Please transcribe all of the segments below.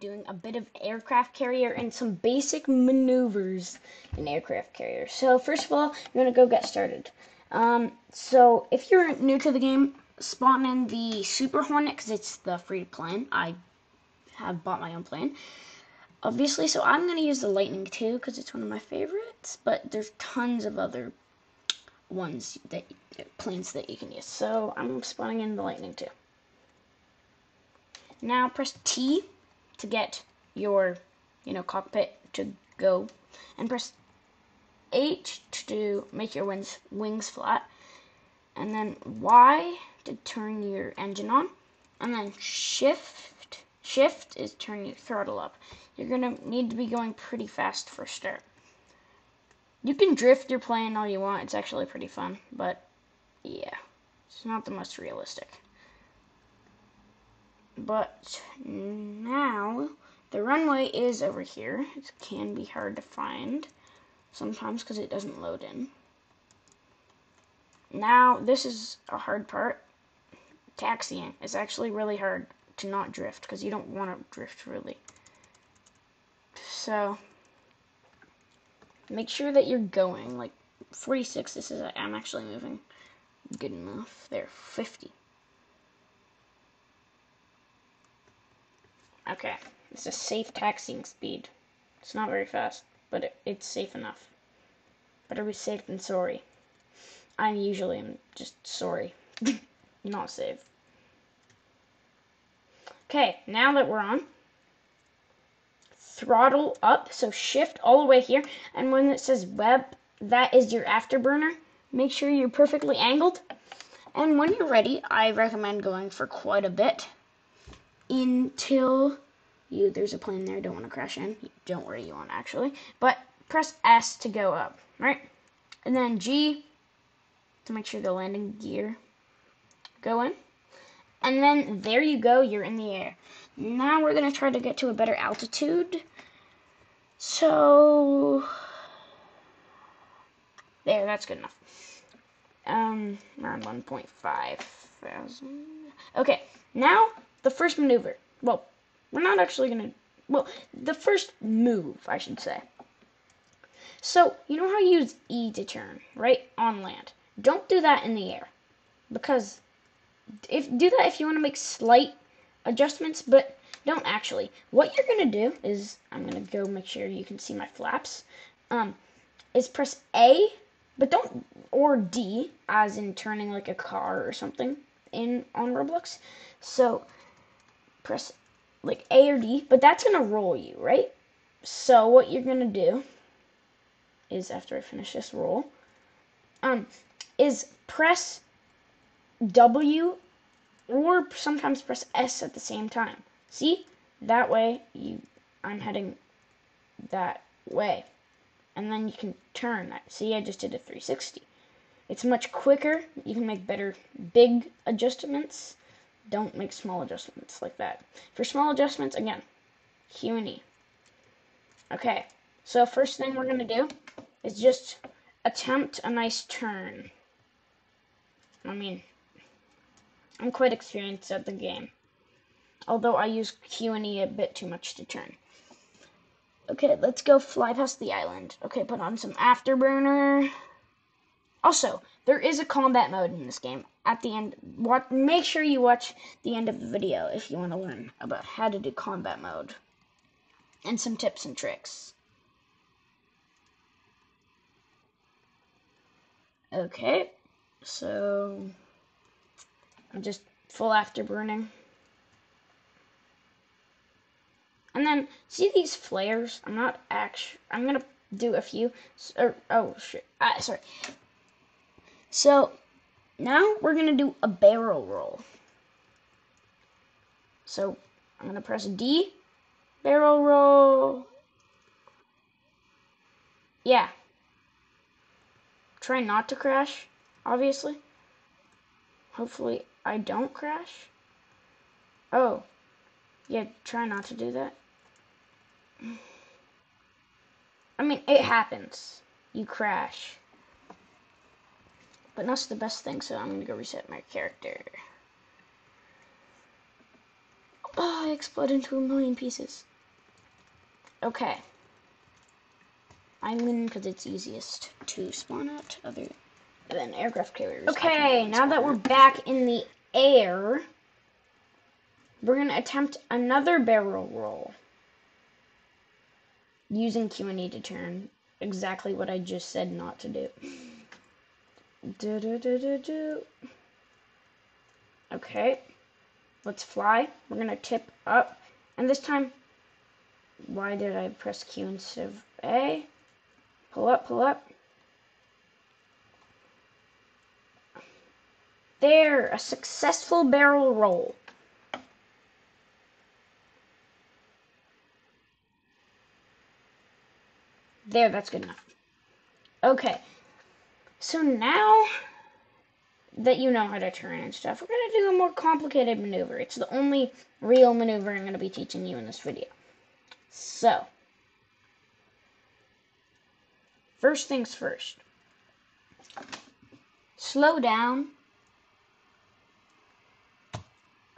doing a bit of aircraft carrier and some basic maneuvers in aircraft carrier. So first of all, I'm gonna go get started. Um, so if you're new to the game, spawn in the Super Hornet because it's the free plane. I have bought my own plane, obviously. So I'm gonna use the Lightning II because it's one of my favorites. But there's tons of other ones that planes that you can use. So I'm spawning in the Lightning II. Now press T to get your, you know, cockpit to go, and press H to make your wings wings flat, and then Y to turn your engine on, and then Shift Shift is turn your throttle up. You're gonna need to be going pretty fast for start. You can drift your plane all you want. It's actually pretty fun, but yeah, it's not the most realistic. But now the runway is over here. It can be hard to find sometimes because it doesn't load in. Now this is a hard part. Taxiing is actually really hard to not drift because you don't want to drift really. So make sure that you're going like 46 this is I'm actually moving good enough there 50 Okay, it's a safe taxiing speed. It's not very fast, but it, it's safe enough. Better be safe than sorry. I usually am just sorry, not safe. Okay, now that we're on, throttle up, so shift all the way here, and when it says WEP, that is your afterburner. Make sure you're perfectly angled. And when you're ready, I recommend going for quite a bit until you there's a plane there don't want to crash in. Don't worry you won't actually. But press s to go up right? And then g to make sure the landing gear go in. And then there you go you're in the air. Now we're going to try to get to a better altitude. So there that's good enough. Um around 1.5 thousand. Okay now the first maneuver. Well, we're not actually going to, well, the first move, I should say. So, you know how you use E to turn, right, on land. Don't do that in the air, because if do that if you want to make slight adjustments, but don't actually. What you're going to do is, I'm going to go make sure you can see my flaps, um, is press A, but don't, or D, as in turning like a car or something in on Roblox. So, press like A or D, but that's going to roll you, right? So what you're going to do is after I finish this roll, um, is press W or sometimes press S at the same time. See? That way you I'm heading that way. And then you can turn that. See, I just did a 360. It's much quicker. You can make better big adjustments don't make small adjustments like that. For small adjustments, again, Q and E. Okay, so first thing we're going to do is just attempt a nice turn. I mean, I'm quite experienced at the game. Although I use Q and E a bit too much to turn. Okay, let's go fly past the island. Okay, put on some afterburner. Also, there is a combat mode in this game. At the end, what make sure you watch the end of the video if you want to learn about how to do combat mode and some tips and tricks. Okay, so I'm just full afterburning. And then see these flares? I'm not actually. I'm gonna do a few. Or, oh shit! Ah, sorry. So now we're going to do a barrel roll. So I'm going to press D, barrel roll. Yeah. Try not to crash, obviously. Hopefully I don't crash. Oh. Yeah, try not to do that. I mean, it happens. You crash. But that's the best thing, so I'm to go reset my character. Oh, I explode into a million pieces. Okay. Island because it's easiest to spawn out other than aircraft carriers. Okay, now that we're back in the air, we're going to attempt another barrel roll using Q and E to turn exactly what I just said not to do. Do, do, do, do, do. Okay, let's fly. We're going to tip up, and this time, why did I press Q instead of A? Pull up, pull up. There, a successful barrel roll. There, that's good enough. Okay, so now that you know how to turn and stuff, we're going to do a more complicated maneuver. It's the only real maneuver I'm going to be teaching you in this video. So, first things first. Slow down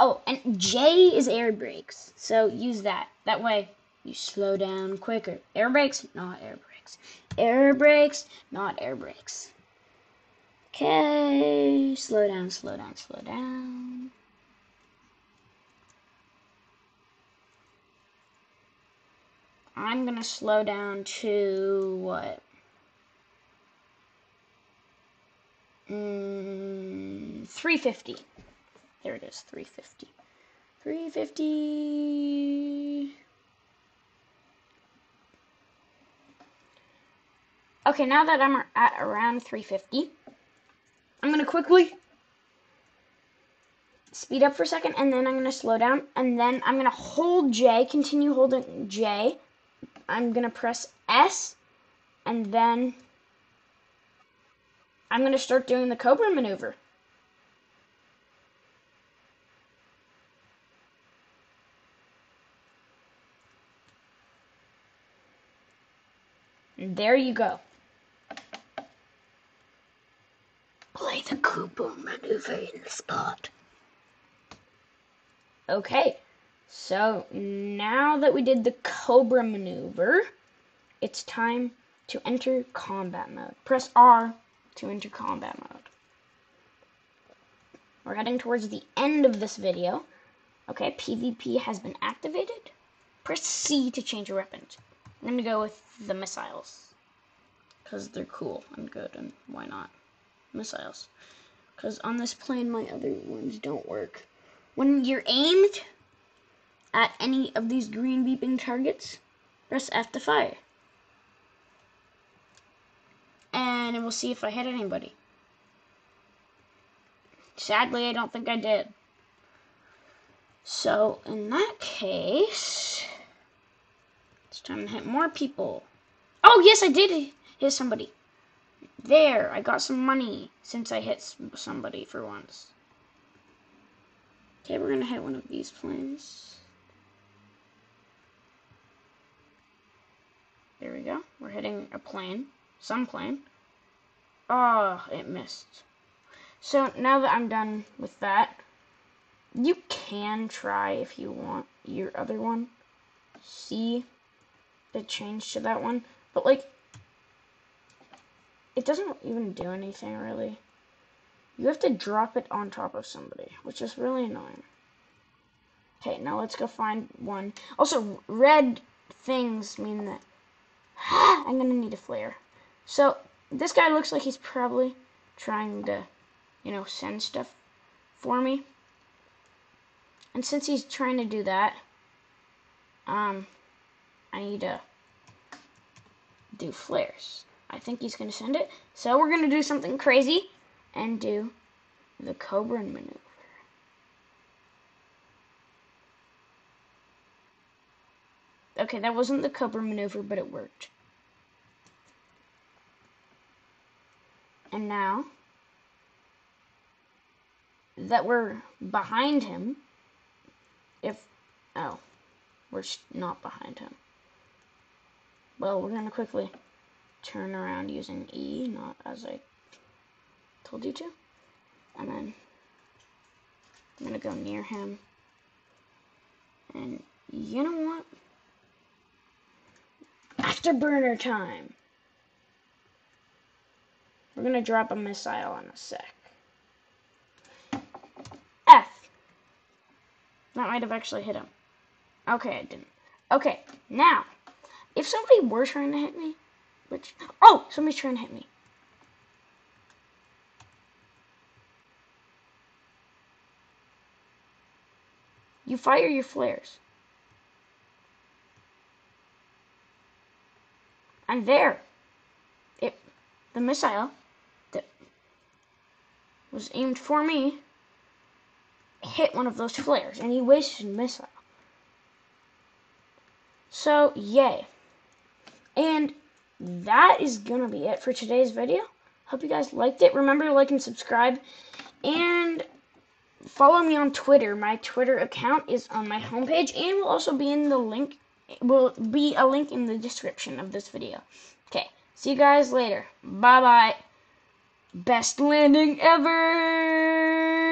Oh, and J is air brakes. So use that. That way you slow down quicker. Air brakes, not air brakes. Air brakes, not air brakes. Okay, slow down, slow down, slow down. I'm gonna slow down to what? Mm, 350. There it is, 350. 350. Okay, now that I'm at around 350, I'm going to quickly speed up for a second, and then I'm going to slow down, and then I'm going to hold J, continue holding J. I'm going to press S, and then I'm going to start doing the Cobra maneuver. There you go. The Cobra maneuver in the spot. Okay, so now that we did the Cobra maneuver, it's time to enter combat mode. Press R to enter combat mode. We're heading towards the end of this video. Okay, PvP has been activated. Press C to change your weapons. I'm gonna go with the missiles. Because they're cool and good, and why not? Missiles. Because on this plane, my other ones don't work. When you're aimed at any of these green beeping targets, press F to fire. And it will see if I hit anybody. Sadly, I don't think I did. So, in that case, it's time to hit more people. Oh, yes, I did hit somebody. There, I got some money since I hit somebody for once. Okay, we're to hit one of these planes. There we go. We're hitting a plane. Some plane. Oh, it missed. So now that I'm done with that, you can try if you want your other one. See the change to that one. But like, it doesn't even do anything really. You have to drop it on top of somebody, which is really annoying. Okay, now let's go find one. Also, red things mean that I'm gonna need a flare. So, this guy looks like he's probably trying to, you know, send stuff for me. And since he's trying to do that, um, I need to do flares. I think he's going to send it. So we're going to do something crazy and do the Cobra maneuver. Okay, that wasn't the Cobra maneuver, but it worked. And now that we're behind him, if, oh, we're not behind him. Well, we're going to quickly turn around using E, not as I told you to. And then I'm going to go near him. And you know what? afterburner time. We're gonna drop a missile in a sec. F. That might have actually hit him. Okay, I didn't. Okay, now, if somebody were trying to hit me, which, oh, somebody's trying to hit me. You fire your flares. And there, it, the missile that was aimed for me hit one of those flares, and he wasted missile. So, yay. And that is going to be it for today's video. Hope you guys liked it. Remember to like and subscribe. And follow me on Twitter. My Twitter account is on my homepage and will also be in the link will be a link in the description of this video. Okay, see you guys later. Bye bye. Best landing ever.